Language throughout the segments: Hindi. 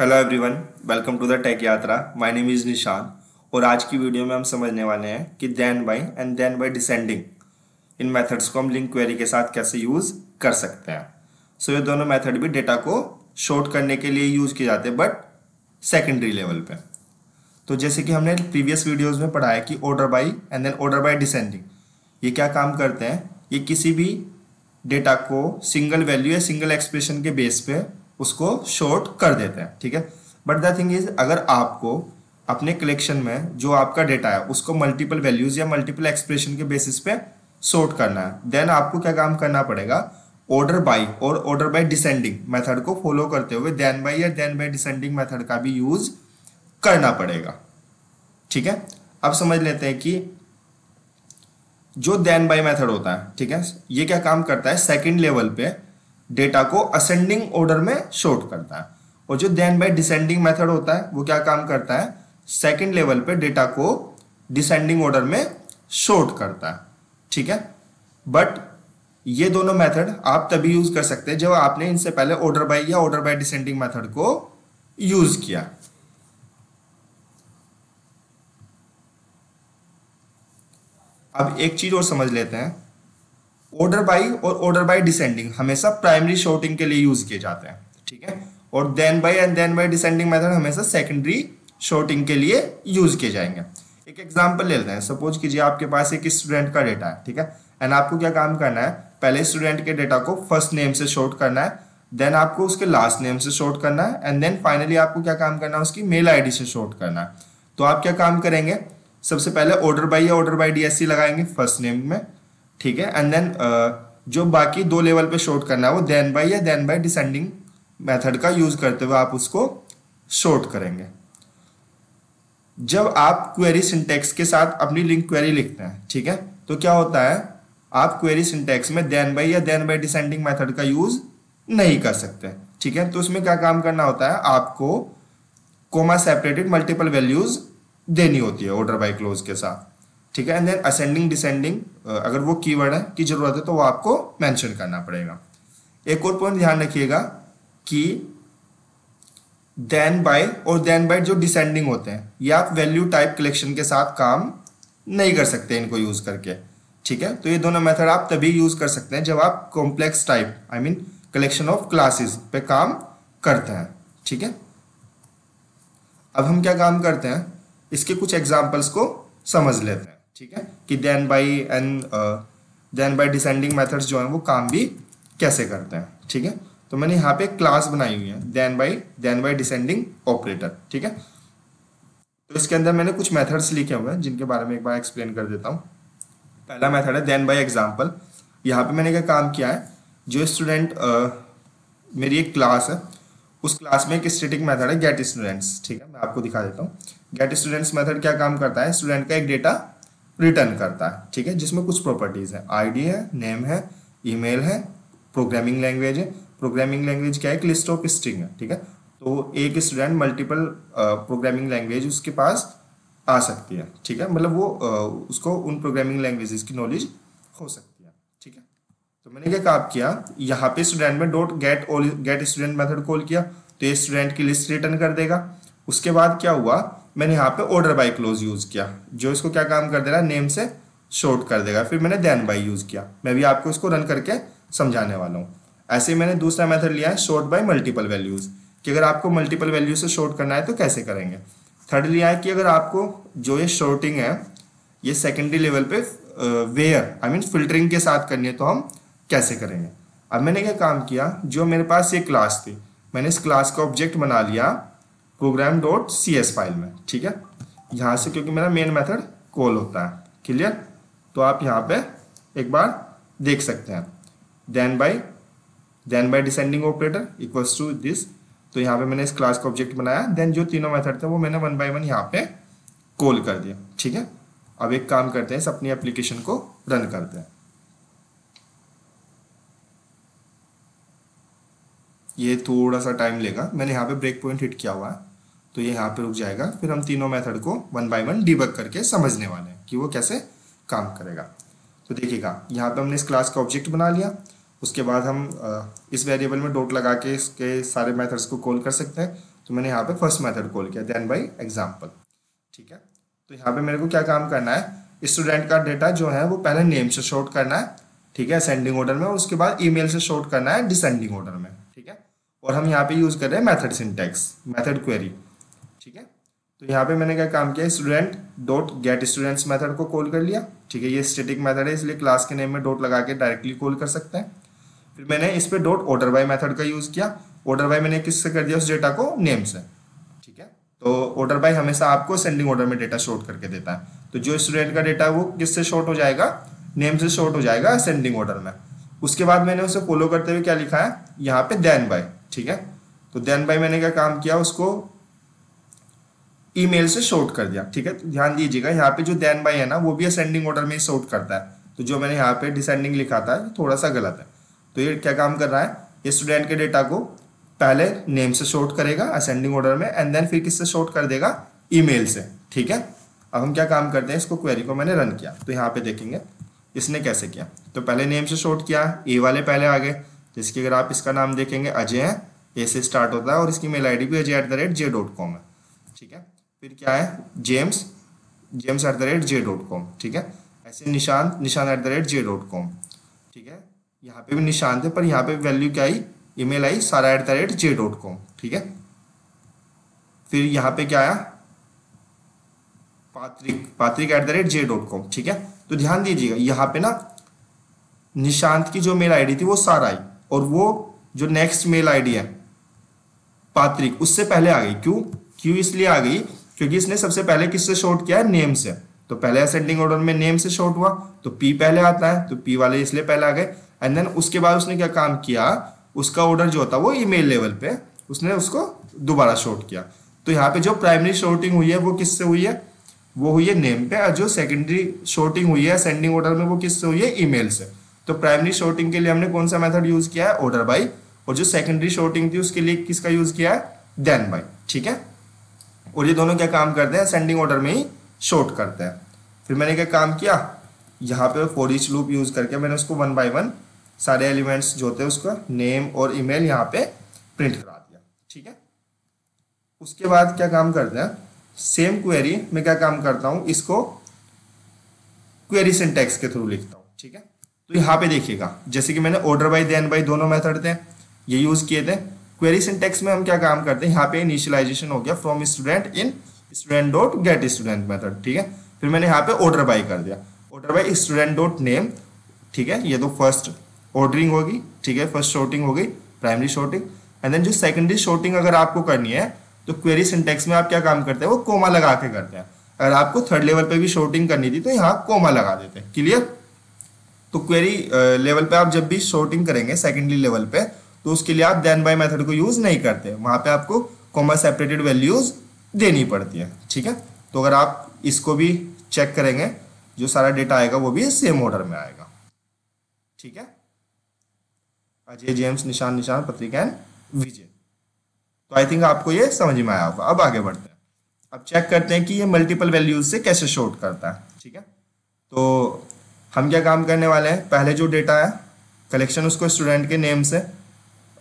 Hello everyone welcome to the tech Yatra my name is Nishan और आज की वीडियो में हम समझने वाले हैं कि then by and then by descending in methods को हम लिंक क्वेरी के साथ कैसे यूज़ कर सकते हैं। सो so, ये दोनों मेथड भी डेटा को शॉर्ट करने के लिए यूज़ किए जाते हैं बट सेकेंडरी लेवल पे। तो जैसे कि हमने प्रीवियस वीडियोज़ में पढ़ा है कि order by and then order by descending ये क्या काम करते हैं? ये किसी भी डेटा को सिंगल वैल्यू या सिंगल एक्सप्रेशन के बेस पे उसको शॉर्ट कर देते हैं, ठीक है? बट द थिंग इज़ अगर आपको अपने कलेक्शन में जो आपका डेटा है, उसको मल्टीपल वैल्यूज़ या मल्टीपल एक्सप्रेशन के बेसिस पे शॉर्ट करना है देन आपको क्या काम करना पड़ेगा? ऑर्डर बाई और ऑर्डर बाई डिसेंडिंग मेथड को फॉलो करते हुए देन बाई या देन बाई डिसेंडिंग मेथड का भी यूज़ करना पड़ेगा, ठीक है? अब समझ लेते हैं कि जो देन बाई मेथड होता है, ठीक है? ये क्या काम करता है? सेकंड लेवल पे डेटा को असेंडिंग ऑर्डर में शॉर्ट करता है। और जो देन बाई डिसेंडिंग मेथड होता है, वो क्या काम करता है? सेकंड लेवल पे डेटा को डिसेंडिंग ऑर्डर में शॉर्ट करता है। ठीक है? बट ये दोनों मेथड आप तभी यूज़ कर सकते हैं जब आपने इनसे पहले ऑर्डर बाई या ऑर्डर बाई डिसेंडिंग मेथड को यूज़ किया। अब एक चीज़ और समझ लेते हैं। ऑर्डर बाई और ऑर्डर बाई डिसेंडिंग हमेशा प्राइमरी शॉर्टिंग के लिए यूज़ किए जाते हैं, ठीक है? और then by and then by descending method हमेशा सेकेंडरी शॉर्टिंग के लिए यूज़ किए जाएँगे। एक एग्ज़ाम्पल लेते हैं। सपोज़ कीजिए आपके पास एक स्टूडेंट का डेटा है, ठीक है? एंड आपको क्या काम करना है? पहले स्टूडेंट के डेटा को फ़र्स्ट नेम से शॉर्ट करना है देन आपको उसके लास्ट नेम से शॉर्ट करना है एंड देन फाइनली आपको क्या काम करना है? उसकी मेल आईडी से शॉर्ट करना है। तो आप क्या काम करेंगे? सबसे पहले ऑर्डर बाई या ऑर्डर बाई डीएससी लगाएँगे फ़र्स्ट नेम में। ठीक है? एंड देन जो बाकी दो लेवल पे शॉर्ट करना है, वो देन बाई या देन बाई डिसेंडिंग मेथड का यूज़ करते हुए आप उसको शॉर्ट करेंगे। जब आप क्वेरी सिंटेक्स के साथ अपनी लिंक क्वेरी लिखते हैं, ठीक है? तो क्या होता है? आप क्वेरी सिंटेक्स में देन बाई या देन बाई डिसेंडिंग मेथड का यूज़ नहीं कर सकते, ठीक है? तो उसमें क्या काम करना होता है? आपको कोमा सेपरेटेड मल्टीपल वैल्यूज़ देनी होती है ऑर्डर बाई क्लोज के साथ। ठीक है? एंड देन असेंडिंग डिसेंडिंग अगर वो कीवर्ड है की ज़रूरत है तो वो आपको मेंशन करना पड़ेगा। एक और पॉइंट ध्यान रखिएगा कि देन बाय और देन बाय जो डिसेंडिंग होते हैं, ये आप वैल्यू टाइप कलेक्शन के साथ काम नहीं कर सकते इनको यूज़ करके। ठीक है? तो ये दोनों मेथड आप तभी यूज़ कर सकते हैं जब आप complex type I mean collection of classes पे काम करते हैं। ठीक है? अब हम क्या काम करते हैं? इसके कुछ एग्जाम्पल्स को समझ लेते हैं। ठीक है? कि then by and then by descending methods जो हैं वो काम भी कैसे करते हैं? ठीक है? तो मैंने यहाँ पे क्लास बनाई हुई है then by then by descending operator ठीक है? तो इसके अंदर मैंने कुछ मेथड्स लिखे हुए हैं जिनके बारे में एक बार एक्सप्लेन कर देता हूँ। पहला मेथड है देन बाई एग्ज़ाम्पल यहाँ पे मैंने क्या काम किया है जो स्टूडेंट uh, मेरी एक क्लास है उस क्लास में एक स्टेटिक मेथड है गेट स्टूडेंट्स ठीक है? मैं आपको दिखा देता हूँ। गेट स्टूडेंट्स मेथड क्या काम करता है? स्टूडेंट का एक डेटा रिटर्न करता है ठीक है? जिसमें कुछ प्रॉपर्टीज़ है। आईडी है नेम है ईमेल है प्रोग्रामिंग लैंग्वेज है। प्रोग्रामिंग लैंग्वेज क्या है? लिस्ट ऑफ़ स्ट्रिंग है ठीक है? तो एक स्टूडेंट मल्टीपल प्रोग्रामिंग लैंग्वेज उसके पास आ सकती है ठीक है? मतलब वो uh, उसको उन प्रोग्रामिंग लैंग्वेजेस की नॉलेज हो सकती है ठीक है? तो मैंने क्या काम किया? यहाँ पे स्टूडेंट में dot get all get student method call किया तो ये स्टूडेंट की लिस्ट रिटर्न कर देगा। उसके बाद क्या हुआ? मैंने यहाँ पे ऑर्डर बाई क्लोज यूज़ किया, जो इसको क्या काम कर दे रहा है नेम से शॉर्ट कर देगा। फिर मैंने देन बाई यूज़ किया। मैं भी आपको इसको रन करके समझाने वाला हूँ। ऐसे ही मैंने दूसरा मेथड लिया है शॉर्ट बाई मल्टीपल वैल्यूज़ कि अगर आपको मल्टीपल वैल्यू से शॉर्ट करना है तो कैसे करेंगे? थर्ड लिया है कि अगर आपको जो ये शॉर्टिंग है, ये सेकेंडरी लेवल पे वेयर आई मीन फिल्टरिंग के साथ करनी है तो हम कैसे करेंगे? अब मैंने क्या काम किया, जो मेरे पास ये क्लास थी, मैंने इस क्लास का ऑब्जेक्ट बना लिया program dot C S file में, ठीक है? यहाँ से क्योंकि मेरा मेन मेथड कॉल होता है क्लियर तो आप यहाँ पे एक बार देख सकते हैं। Then by then by descending operator equals to this तो यहाँ पे मैंने इस क्लास का ऑब्जेक्ट बनाया। देन जो तीनों मेथड थे, वो मैंने वन बाई वन यहाँ पे कॉल कर दिया ठीक है? अब एक काम करते हैं, इस अपनी एप्लीकेशन को रन करते हैं। ये थोड़ा सा टाइम लेगा। मैंने यहाँ पे ब्रेक पॉइंट हिट किया हुआ है। तो ये यहाँ पे रुक जाएगा। फिर हम तीनों मेथड को वन बाय वन डिबक करके समझने वाले हैं कि वो कैसे काम करेगा। तो देखिएगा, यहाँ पे हमने इस क्लास का ऑब्जेक्ट बना लिया। उसके बाद हम इस वेरिएबल में डोट लगा के इसके सारे मेथड्स को कॉल कर सकते हैं। तो मैंने यहाँ पे फ़र्स्ट मेथड कॉल किया देन बाई एग्ज़ाम्पल ठीक है? तो यहाँ पे मेरे को क्या काम करना है? स्टूडेंट का डेटा जो है, वो पहले नेम से शॉर्ट करना है। ठीक है? असेंडिंग ऑर्डर में और उसके बाद ईमेल से शॉर्ट करना है डिसेंडिंग ऑर्डर में। ठीक है? और हम यहाँ पे यूज़ कर रहे हैं मैथड सिंटेक्स मैथड क्वेरी ठीक है? तो यहाँ पे मैंने क्या काम किया student dot get students method को कॉल कर लिया, ठीक है? ये स्टेटिक मेथड है, इसलिए क्लास के नेम में डॉट लगा के डायरेक्टली कॉल कर सकते हैं। फिर मैंने इस पर डॉट ऑर्डर बाय मेथड का यूज़ किया। ऑर्डर बाय मैंने किससे कर दिया? उस डेटा को नेम से, ठीक है? तो ऑर्डर बाय हमेशा आपको सेंडिंग ऑर्डर में डेटा शॉर्ट करके देता है। तो जो स्टूडेंट का डेटा है वो किससे शॉर्ट हो जाएगा? नेम से शॉर्ट हो जाएगा सेंडिंग ऑर्डर में। उसके बाद मैंने उसे फॉलो करते हुए क्या लिखा है? यहाँ पे देन बाय ठीक है? तो देन भाई मैंने क्या काम किया, उसको ईमेल से शॉर्ट कर दिया, ठीक है? तो ध्यान दीजिएगा, यहाँ पे जो देन बाय है ना, वो भी असेंडिंग ऑर्डर में शॉर्ट करता है। तो जो मैंने यहाँ पे डिसेंडिंग लिखा था थोड़ा सा गलत है। तो ये क्या काम कर रहा है? ये स्टूडेंट के डेटा को पहले नेम से शॉर्ट करेगा असेंडिंग ऑर्डर में एंड देन फिर किससे शॉर्ट कर देगा? ईमेल से, ठीक है? अब हम क्या काम करते हैं, इसको क्वेरी को मैंने रन किया। तो यहाँ पे देखेंगे, इसने कैसे किया? तो पहले नेम से शॉर्ट किया ए वाले पहले आ गए। जिसकी अगर आप इसका नाम देखेंगे, अजय ए से स्टार्ट होता है और इसकी मेल आई डी भी Ajay at the rate J dot com है, ठीक है? फिर क्या है? James James at the rate J dot com ठीक है? ऐसे Nishan Nishan at the rate J dot com ठीक है? यहाँ पे भी निशान थे, पर यहाँ पे वैल्यू क्या आई? Email I, Sara at the rate J dot com ठीक है? फिर यहाँ पे क्या आया? Patrick Patrick at the rate J dot com ठीक है? तो ध्यान दीजिएगा, यहाँ पे ना निशांत की जो मेल आईडी थी, वो सारा आई। और वो जो नेक्स्ट मेल आईडी है पात्रिक उससे पहले आ गई। क्यों? क्यों इसलिए आ गई? क्योंकि इसने सबसे पहले किससे शॉर्ट किया है? नेम से। तो पहले असेंडिंग ऑर्डर में नेम से शॉर्ट हुआ तो पी पहले आता है तो पी वाले इसलिए पहले आ गए। एंड देन उसके बाद उसने क्या काम किया? उसका ऑर्डर जो होता है, वो ईमेल लेवल पे उसने उसको दोबारा शॉर्ट किया। तो यहाँ पे जो प्राइमरी शॉर्टिंग हुई है, वो किससे हुई है? वो हुई है नेम पे, और जो सेकेंडरी शॉर्टिंग हुई है असेंडिंग ऑर्डर में वो किससे हुई है? ईमेल से। तो प्राइमरी शॉर्टिंग के लिए हमने कौन सा मेथड यूज़ किया है? ऑर्डर बाई और जो सेकेंडरी शॉर्टिंग थी, उसके लिए किसका यूज़ किया है? देन बाई ठीक है? और ये दोनों क्या काम करते हैं? सेंडिंग ऑर्डर में ही शॉर्ट करते हैं। फिर मैंने क्या काम किया? यहाँ पे फॉर ईच लूप यूज़ करके मैंने उसको वन बाय वन सारे एलिमेंट्स जो होते उसका नेम और ईमेल यहाँ पे प्रिंट करा दिया। ठीक है? उसके बाद क्या काम करते हैं? सेम क्वेरी में क्या काम करता हूँ? इसको क्वेरी सिंटेक्स के थ्रू लिखता हूँ। ठीक है? तो यहाँ पे देखिएगा, जैसे कि मैंने ऑर्डर बाई देन बाई दोनों मेथड थे, ये यूज़ किए थे। क्वेरी सिंटेक्स में हम क्या काम करते हैं, यहाँ पे इनिशियलाइजेशन हो गया from student in student dot get student method ठीक है? फिर मैंने यहाँ पे ऑर्डर बाई कर दिया। Order by student dot name ठीक है? ये तो फ़र्स्ट ऑर्डरिंग होगी, ठीक है? फ़र्स्ट शॉर्टिंग होगी प्राइमरी शॉर्टिंग एंड देन जो सेकेंडरी शॉर्टिंग अगर आपको करनी है तो क्वेरी सिंटेक्स में आप क्या काम करते हैं, वो कोमा लगा के करते हैं। अगर आपको थर्ड लेवल पे भी शॉर्टिंग करनी थी तो यहाँ कोमा लगा देते हैं। क्लियर तो क्वेरी लेवल पे आप जब भी शॉर्टिंग करेंगे सेकेंडरी लेवल पे तो उसके लिए आप देन बाय मेथड को यूज़ नहीं करते। वहाँ पे आपको कोमा सेपरेटेड वैल्यूज़ देनी पड़ती है, ठीक है? तो अगर आप इसको भी चेक करेंगे, जो सारा डेटा आएगा, वो भी सेम ऑर्डर में आएगा, ठीक है? अजय जेम्स, निशान निशान, पत्रिका एंड विजय। तो आई थिंक आपको ये समझ में आया होगा। अब आगे बढ़ते हैं। अब चेक करते हैं कि ये मल्टीपल वैल्यूज़ से कैसे शॉर्ट करता है, ठीक है? तो हम क्या काम करने वाले हैं? पहले जो डेटा है कलेक्शन उसको स्टूडेंट के नेम से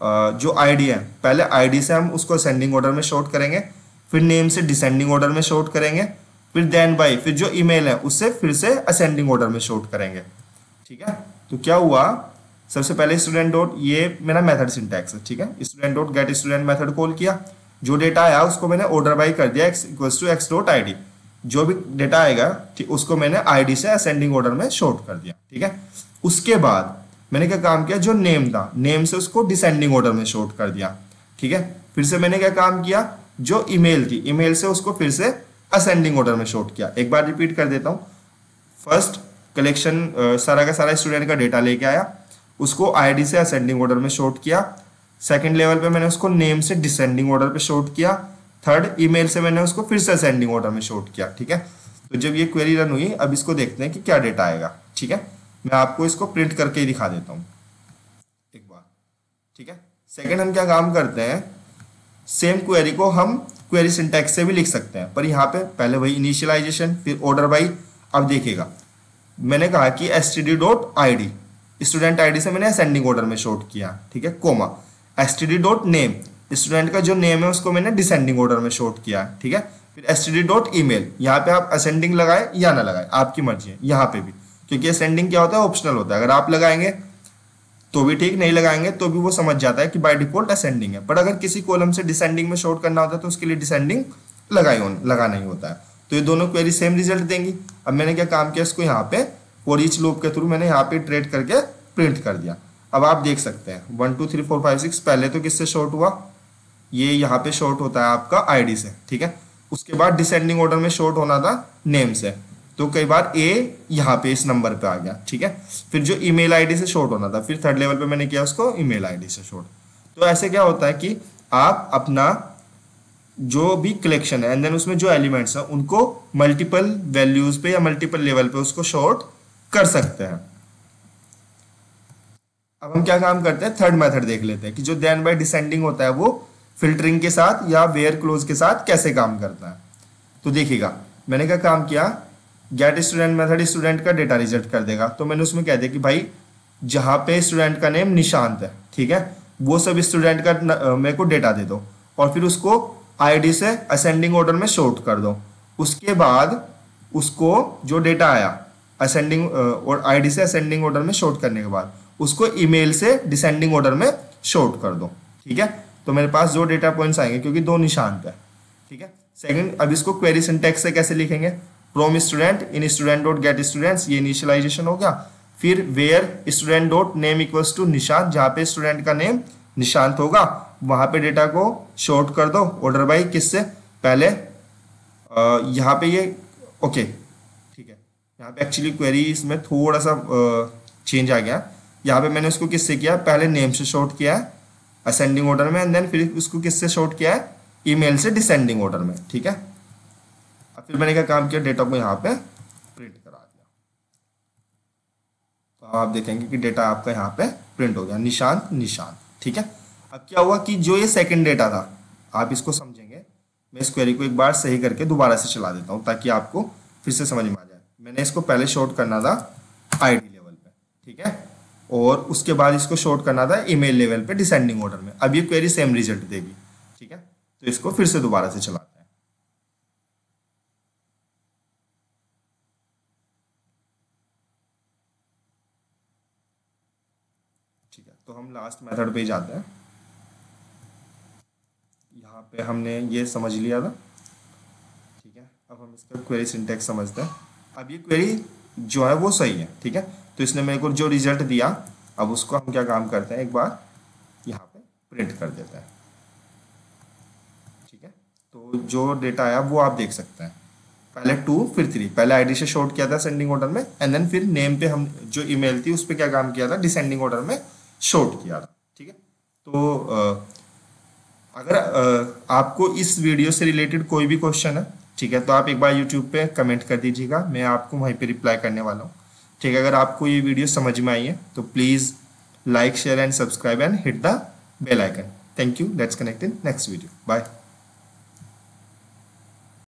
जो आईडी है, पहले आईडी से हम उसको असेंडिंग ऑर्डर में शॉर्ट करेंगे, फिर नेम से डिसेंडिंग ऑर्डर में शॉर्ट करेंगे, फिर देन बाई फिर जो ईमेल है, उससे फिर से असेंडिंग ऑर्डर में शॉर्ट करेंगे। ठीक है? तो क्या हुआ? सबसे पहले स्टूडेंट डॉट ये मेरा मेथड सिंटैक्स है, ठीक है? Student dot get student method call किया। जो डेटा आया, उसको मैंने ऑर्डर बाई कर दिया X equals to X dot I जो भी डेटा आएगा, ठीक, उसको मैंने आईडी से असेंडिंग ऑर्डर में शॉर्ट कर दिया, ठीक है? उसके बाद मैंने क्या काम किया? जो नेम था नेम से उसको डिसेंडिंग ऑर्डर में शॉर्ट कर दिया, ठीक है? फिर से मैंने क्या काम किया? जो ईमेल थी ईमेल से उसको फिर से असेंडिंग ऑर्डर में शॉर्ट किया। एक बार रिपीट कर देता हूँ। फ़र्स्ट कलेक्शन सारा का सारा स्टूडेंट का डेटा लेके आया, उसको आईडी से असेंडिंग ऑर्डर में शॉर्ट किया। सेकंड लेवल पे मैंने उसको नेम से डिसेंडिंग ऑर्डर पे शॉर्ट किया। थर्ड ईमेल से मैंने उसको फिर से असेंडिंग ऑर्डर में शॉर्ट किया, ठीक है? तो जब ये क्वेरी रन हुई, अब इसको देखते हैं कि क्या डेटा आएगा, ठीक है? मैं आपको इसको प्रिंट करके ही दिखा देता हूँ। एक बार, ठीक है? सेकेंड हम क्या काम करते हैं सेम क्वेरी को हम क्वेरी सिंटेक्स से भी लिख सकते हैं, पर यहाँ पे पहले वही इनिशियलाइजेशन फिर ऑर्डर बाई अब देखिएगा। मैंने कहा कि S T D dot I D student ID से मैंने असेंडिंग ऑर्डर में शॉर्ट किया, ठीक है? Comma S T D dot name student का जो नेम है, उसको मैंने डिसेंडिंग ऑर्डर में शॉर्ट किया है, ठीक है? फिर S T dot email यहाँ पे आप असेंडिंग लगाए या ना लगाए, आपकी मर्ज़ी है, यहाँ पे भी। क्योंकि असेंडिंग क्या होता है? ऑप्शनल होता है। अगर आप लगाएँगे तो भी ठीक, नहीं लगाएँगे तो भी वो समझ जाता है कि बाय डिफ़ॉल्ट असेंडिंग है। पर अगर किसी कॉलम से डिसेंडिंग में शॉर्ट करना होता है तो उसके लिए डिसेंडिंग लगाई लगाना ही होता है। तो ये दोनों क्वेरी सेम रिज़ल्ट देंगी। अब मैंने क्या काम किया, इसको यहाँ पे और ईच लूप के थ्रू मैंने यहाँ पे ट्रेड करके प्रिंट कर दिया। अब आप देख सकते हैं one two three four five six पहले तो किससे शॉर्ट हुआ? ये यहाँ पे शॉर्ट होता है आपका आईडी से, ठीक है? उसके बाद डिसेंडिंग ऑर्डर में शॉर्ट होना था नेम से। तो कई बार ए यहाँ पे इस नंबर पे आ गया, ठीक है? फिर जो ईमेल आईडी से शॉर्ट होना था, फिर थर्ड लेवल पे मैंने किया उसको ईमेल आईडी से शॉर्ट तो ऐसे क्या होता है कि आप अपना जो भी कलेक्शन है एंड देन उसमें जो एलिमेंट्स हैं, उनको मल्टीपल वैल्यूज़ पे या मल्टीपल लेवल पे उसको शॉर्ट कर सकते हैं। अब हम क्या काम करते हैं? थर्ड मेथड देख लेते हैं कि जो देन बाय डिसेंडिंग होता है, वो फिल्टरिंग के साथ या वेयर क्लोज के साथ कैसे काम करता है? तो देखिएगा, मैंने क्या काम किया गेट स्टूडेंट मेथड स्टूडेंट का डेटा रिजेक्ट कर देगा। तो मैंने उसमें कह दिया कि भाई, जहाँ पे स्टूडेंट का नेम निशांत है, ठीक है? वो सब स्टूडेंट का मेरे को डेटा दे दो और फिर उसको आईडी से असेंडिंग ऑर्डर में शॉर्ट कर दो। उसके बाद उसको जो डेटा आया असेंडिंग और आईडी से असेंडिंग ऑर्डर में शॉर्ट करने के बाद, उसको ईमेल से डिसेंडिंग ऑर्डर में शॉर्ट कर दो, ठीक है? तो मेरे पास जो डेटा पॉइंट्स आएँगे क्योंकि दो निशान पे। ठीक है? सेकंड अब इसको क्वेरी सिंटेक्स से कैसे लिखेंगे? From student in student dot get students ये इनिशियलाइजेशन हो गया फिर where student dot name equals to Nishant जहाँ पे स्टूडेंट का नेम निशांत होगा, वहाँ पे डेटा को शॉर्ट कर दो। ऑर्डर बाई किससे? पहले यहाँ पे ये ओके ठीक है। यहाँ पे एक्चुअली क्वेरी इसमें थोड़ा सा चेंज आ गया। यहाँ पे मैंने उसको किससे किया? पहले नेम से शॉर्ट किया है। असेंडिंग ऑर्डर में एंड देन फिर उसको किससे शॉर्ट किया है? ईमेल से डिसेंडिंग ऑर्डर में, ठीक है? अब फिर मैंने क्या काम किया? डेटा को यहाँ पे प्रिंट करा दिया। तो आप देखेंगे कि डेटा आपका यहाँ पे प्रिंट हो गया। निशान निशान, ठीक है? अब क्या हुआ कि जो ये सेकंड डेटा था, आप इसको समझेंगे। मैं इस क्वेरी को एक बार सही करके दोबारा से चला देता हूँ, ताकि आपको फिर से समझ में आ जाए। मैंने इसको पहले शॉर्ट करना था आईडी लेवल पे, ठीक है? और उसके बाद इसको शॉर्ट करना था ईमेल लेवल पे डिसेंडिंग ऑर्डर में। अब ये क्वेरी सेम रिज़ल्ट देगी। ठीक है? तो इसको फिर से दोबारा से चलाते हैं। ठीक है? तो हम लास्ट मेथड पे जाते हैं। यहाँ पे हमने ये समझ लिया था। ठीक है? अब हम इसका क्वेरी सिंटेक्स समझते हैं। अब ये क्वेरी जो है वो सही है, ठीक है? तो इसने मेरे को जो रिज़ल्ट दिया, अब उसको हम क्या काम करते हैं? एक बार यहाँ पे प्रिंट कर देते हैं। ठीक है? तो जो डेटा आया, वो आप देख सकते हैं। पहले टू फिर थ्री पहले आईडी से शॉर्ट किया था सेंडिंग ऑर्डर में एंड देन फिर नेम पे हम जो ईमेल थी, उस पर क्या काम किया था? डिसेंडिंग ऑर्डर में शॉर्ट किया था। ठीक है? तो अगर आपको इस वीडियो से रिलेटेड कोई भी क्वेश्चन है ठीक है तो आप एक बार यूट्यूब पे कमेंट कर दीजिएगा, मैं आपको वहीं पे रिप्लाई करने वाला हूँ। ठीक है, अगर आपको ये वीडियो समझ में आई है तो please like share and subscribe and hit the bell icon thank you let's connect in next video bye